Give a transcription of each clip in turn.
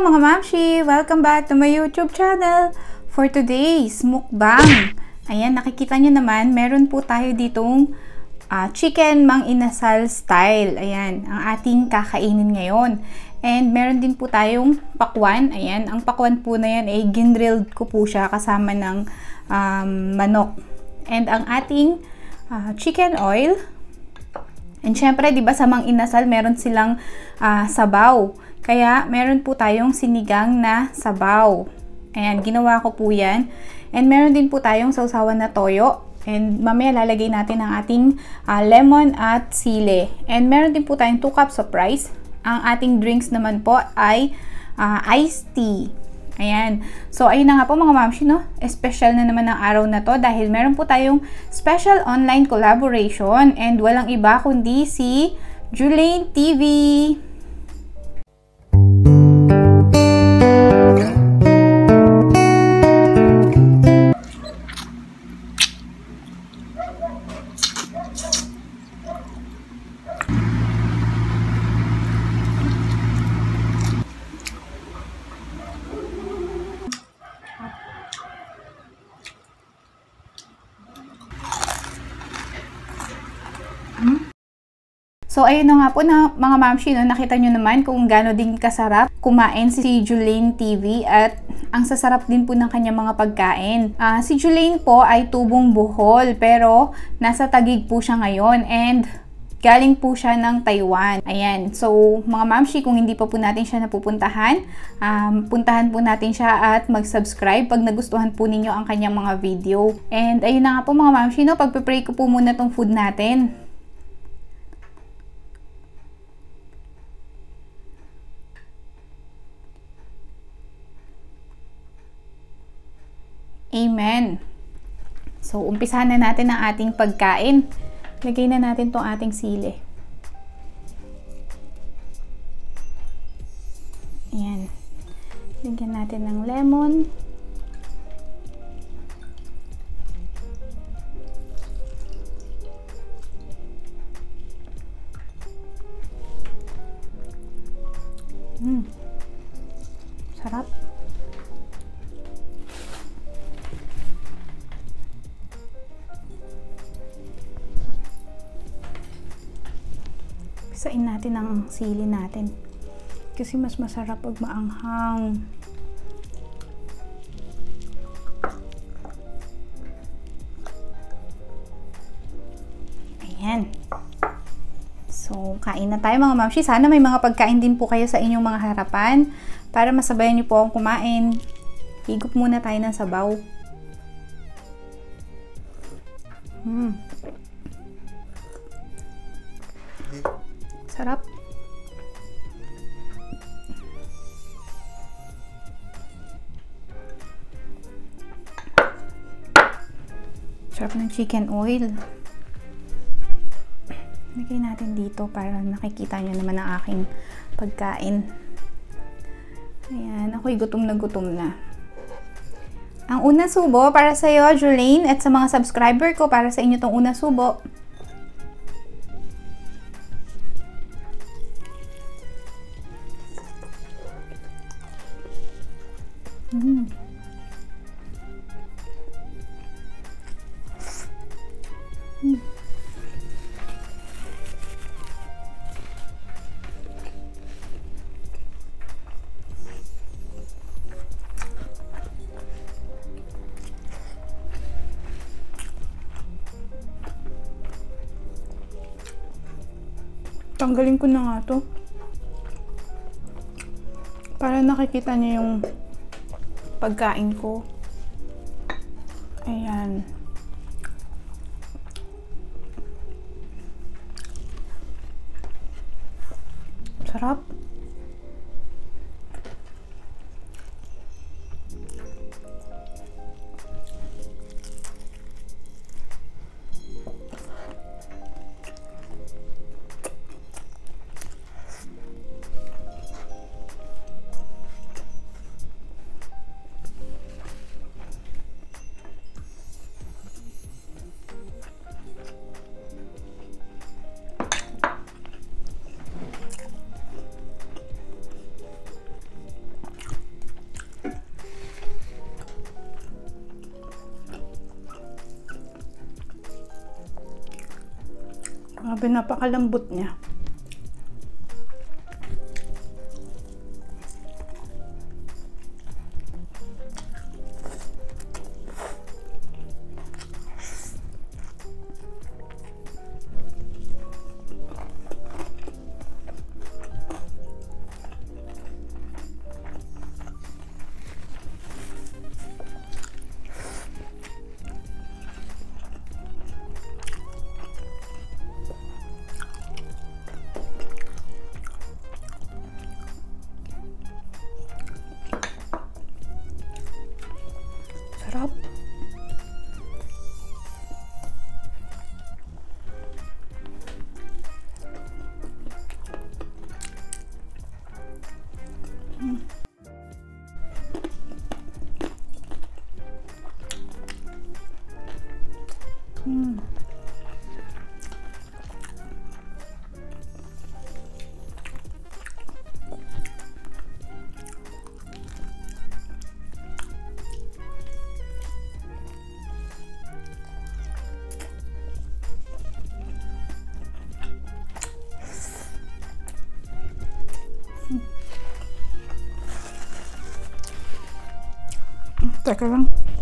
Mga mamshi! Welcome back to my YouTube channel! For today's mukbang, ayan, nakikita nyo naman, meron po tayo ditong uh, chicken mang inasal style. Ayan, ang ating kakainin ngayon. And meron din po tayong pakwan. Ayan, ang pakwan po na yan ay ginrilled ko po siya kasama ng um, manok. And ang ating uh, chicken oil. And syempre, di ba sa mang inasal, meron silang uh, sabaw. Kaya, meron po tayong sinigang na sabaw. Ayan, ginawa ko po yan. And meron din po tayong sausawan na toyo. And mamaya lalagay natin ang ating uh, lemon at sile. And meron din po tayong 2 cups of rice. Ang ating drinks naman po ay uh, iced tea. Ayan. So, ayun na nga po mga mamshi, no? Special na naman ang araw na to dahil meron po tayong special online collaboration and walang iba kundi si Julane TV. Ayun na nga po na mga mamshi, no, nakita nyo naman kung gaano din kasarap kumain si Julane TV at ang sasarap din po ng kanyang mga pagkain. Uh, si Julane po ay tubong buhol pero nasa tagig po siya ngayon and galing po siya ng Taiwan. Ayan. So, mga mamshi, kung hindi pa po natin siya napupuntahan, um, puntahan po natin siya at mag-subscribe pag nagustuhan po ninyo ang kanyang mga video. And ayun na nga po mga mamshi, no, pagpe-pray ko po muna tong food natin. Amen. So, umpisahan na natin ang ating pagkain. Lagay na natin tong ating sili. Ayan. Lagyan natin ng lemon. Sili natin. Kasi mas masarap pag maanghang. Ayan. So, kain na tayo mga mamshi. Sana may mga pagkain din po kayo sa inyong mga harapan para masabayan niyo po akong kumain. Higop muna tayo ng sabaw. Chicken oil. Lagay natin dito para nakikita nyo naman ang aking pagkain. Ayan, ako'y gutom na gutom na. Ang una subo para sa iyo, Julane, at sa mga subscriber ko para sa inyo tong una subo. Tanggalin ko na nga to. Para nakikita niyo yung pagkain ko. Ayan. Sarap. Grabe, napakalambot niya. stick around.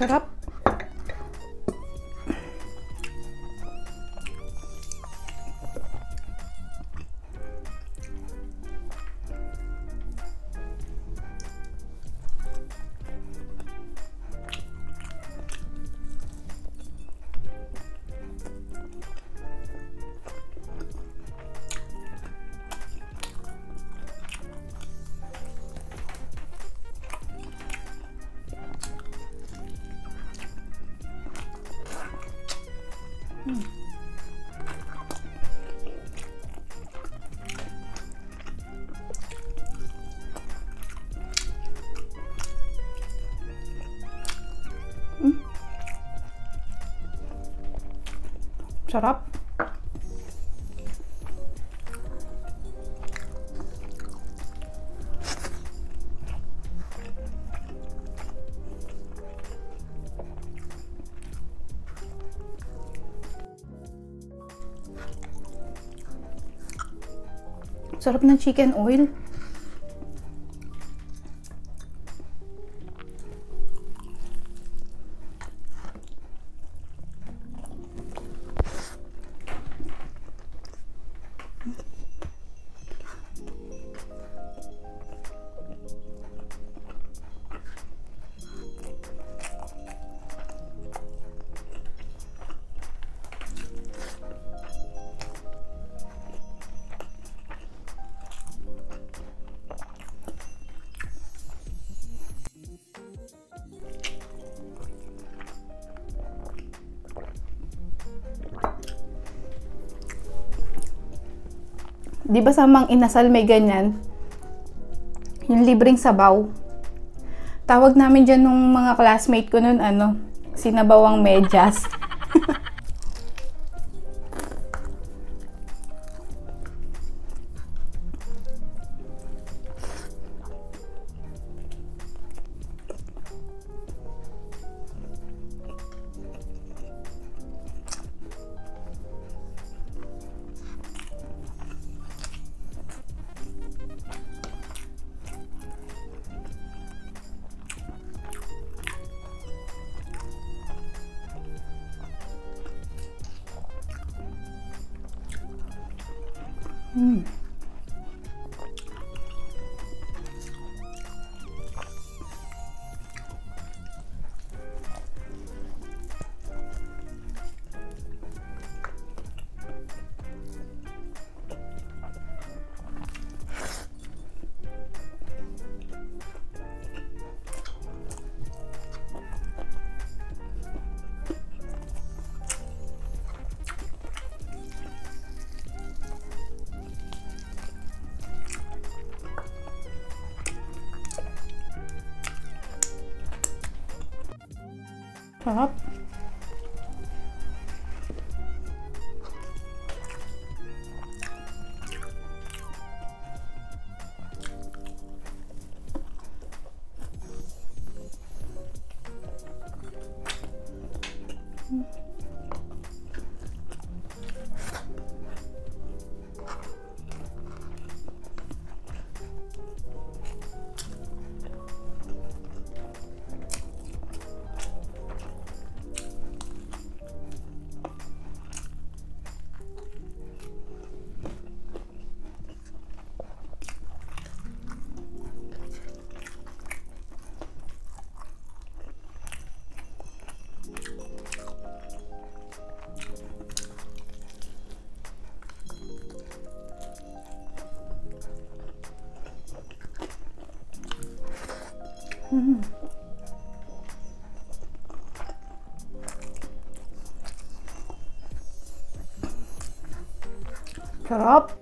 Lang. Sarap. Sarap. Sarap ng chicken oil. Di ba sa mang inasal may ganyan? Yung libreng sabaw. Tawag namin dyan nung mga classmate ko nun, ano, sinabawang medyas. Mm. gehabt. Sarap. Sarap.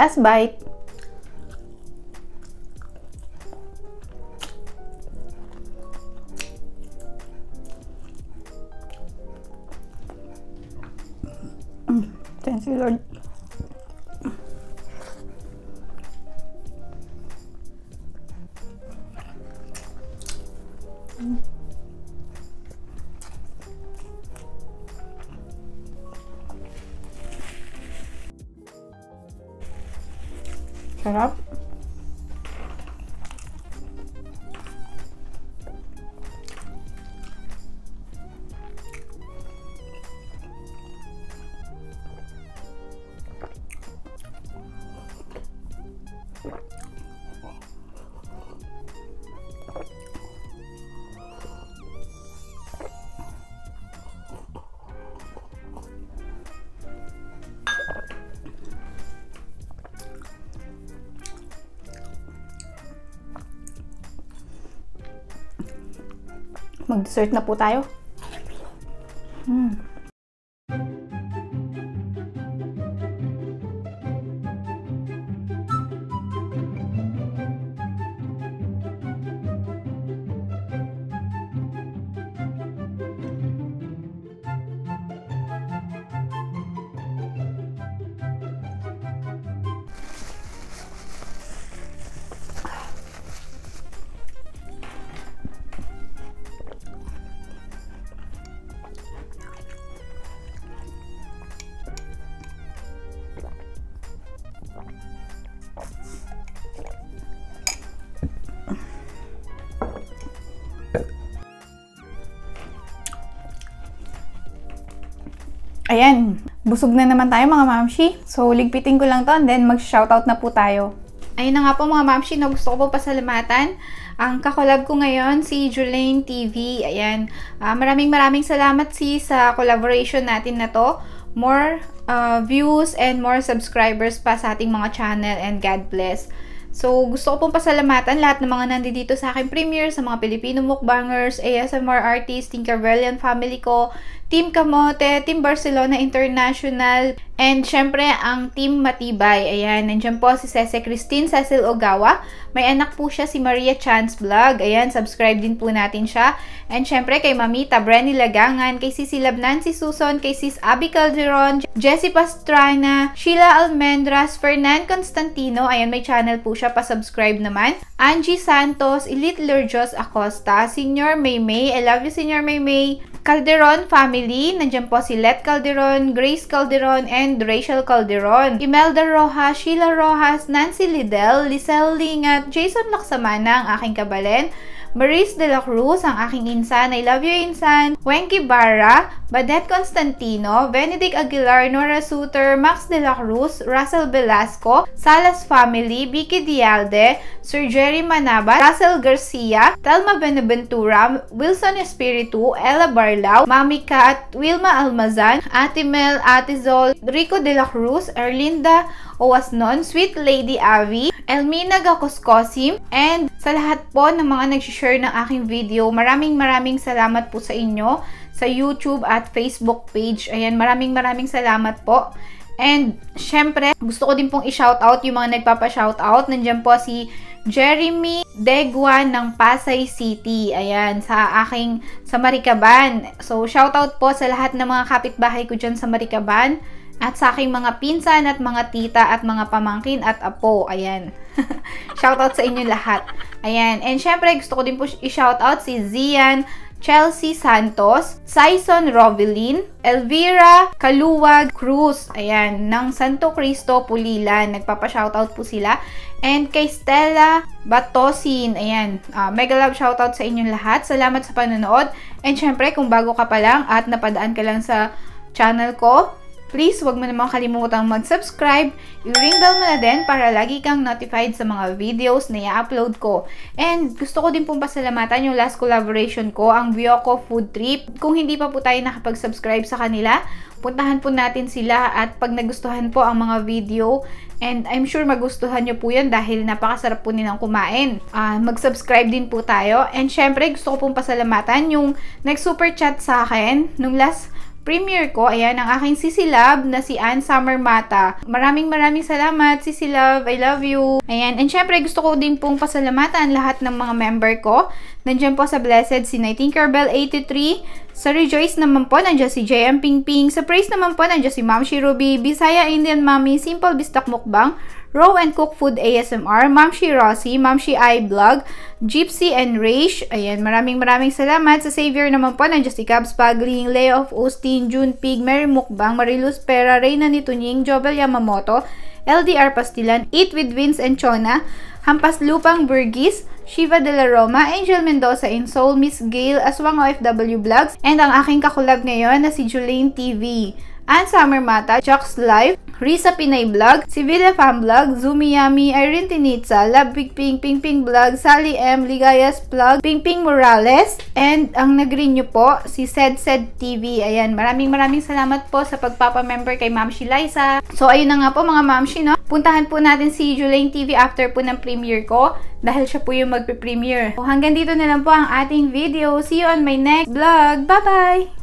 Last bite. Mm, thank you, Lord. Mag-dessert na po tayo. Ayan, busog na naman tayo mga mamshi. So, ligpitin ko lang to and then mag-shoutout na po tayo. Ayun na nga po mga mamshi, no, gusto ko po pasalamatan. Ang kakolab ko ngayon, si Julaine TV. Ayan, uh, maraming maraming salamat si sa collaboration natin na to. More uh, views and more subscribers pa sa ating mga channel and God bless. So, gusto ko pong pasalamatan lahat ng mga nandito sa aking premiere, sa mga Filipino mukbangers, ASMR artists, Tinkerbellian family ko, Team Kamote, Team Barcelona International, and syempre ang Team Matibay. Ayan, nandiyan po si Cece Christine Cecil Ogawa. May anak po siya si Maria Chance Vlog. Ayan, subscribe din po natin siya. And syempre kay Mamita Brenny Lagangan, kay Sisi Labnan, si Susan, kay Sis Abby Calderon, Jessie Pastrana, Sheila Almendras, Fernan Constantino. Ayan, may channel po siya, pa-subscribe naman. Angie Santos, Elite Lurjos Acosta, Senior Maymay, I love you Senior Maymay, Calderon family, nandiyan po si Let Calderon, Grace Calderon, and Rachel Calderon. Imelda Rojas, Sheila Rojas, Nancy Lidel, Lisel Lingat, Jason Laksamana, ang aking kabalen, Maurice de la Cruz, ang aking insan. I love you, insan. Wenky Barra, Badet Constantino, Benedict Aguilar, Nora Suter, Max de la Cruz, Russell Velasco, Salas Family, Vicky Dialde, Sir Jerry Manaba, Russell Garcia, Telma Benaventura, Wilson Espiritu, Ella Barlao, Mami Kat, Wilma Almazan, Ate Mel, Ate Zol, Rico de la Cruz, Erlinda Owasnon, Sweet Lady Avi, Elmina Gakoskosim, and sa lahat po ng mga nag-share ng aking video, maraming maraming salamat po sa inyo sa YouTube at Facebook page. Ayan, maraming maraming salamat po. And, syempre, gusto ko din pong i-shoutout yung mga nagpapa-shoutout. Nandiyan po si Jeremy Degwa ng Pasay City. Ayan, sa aking, sa Marikaban. So, shoutout po sa lahat ng mga kapitbahay ko dyan sa Marikaban at sa aking mga pinsan at mga tita at mga pamangkin at apo. Ayan. shoutout sa inyo lahat. Ayan. And syempre, gusto ko din po i-shoutout si Zian Chelsea Santos, Saison Rovelin, Elvira Kaluwag Cruz, ayan, ng Santo Cristo Pulilan. Nagpapa-shoutout po sila. And kay Stella Batosin, ayan, uh, mega love shoutout sa inyong lahat. Salamat sa panonood. And syempre, kung bago ka pa lang at napadaan ka lang sa channel ko, Please, huwag mo naman kalimutang mag-subscribe. I-ring bell mo na din para lagi kang notified sa mga videos na i-upload ko. And gusto ko din pong pasalamatan yung last collaboration ko, ang Bioko Food Trip. Kung hindi pa po tayo nakapag-subscribe sa kanila, puntahan po natin sila at pag nagustuhan po ang mga video, and I'm sure magustuhan nyo po yun dahil napakasarap po nilang kumain. Uh, mag-subscribe din po tayo. And syempre, gusto ko pong pasalamatan yung nag-super chat sa akin nung last premiere ko. Ayan, ang aking sisilab na si Ann Summer Mata. Maraming maraming salamat, sisilab. I love you. Ayan, and syempre gusto ko din pong pasalamatan lahat ng mga member ko. Nandiyan po sa Blessed si Nightingale Bell 83. Sa Rejoice naman po, nandiyan si JM Ping Ping. Sa Praise naman po, nandiyan si Ma'am Shirubi, Bisaya Indian Mami, Simple Bistak Mukbang, Row and Cook Food ASMR, Ma'am Shi Rossi, Ma'am Shi I Vlog, Gypsy and Raish. Ayan, maraming maraming salamat. Sa Savior naman po, nandiyan si Cabs Pagling, Leo of Austin, June Pig, Mary Mukbang, Mariluz Pera, Reyna Nitunying, Jobel Yamamoto, LDR Pastilan, Eat with Vince and Chona, Hampas Lupang Burgis, Shiva de la Roma, Angel Mendoza in Soul, Miss Gail, Aswang OFW Vlogs, and ang aking kakulab ngayon na si Julaine TV. Ann Summer Mata, Chuck's Life, Risa Pinay Vlog, si Villa Fam Vlog, Zumi Yami, Irene Tinitza, Love Big Ping, Ping Ping Vlog, Sally M, Ligayas Vlog, Ping Ping Morales, and ang nag-renew po, si Sed Sed TV. Ayan, maraming maraming salamat po sa pagpapa-member kay Ma'am Shi Liza. So, ayun na nga po mga Ma'am Shi? Puntahan po natin si Julaine TV after po ng premiere ko dahil siya po yung magpe-premiere. So, hanggang dito na lang po ang ating video. See you on my next vlog. Bye-bye!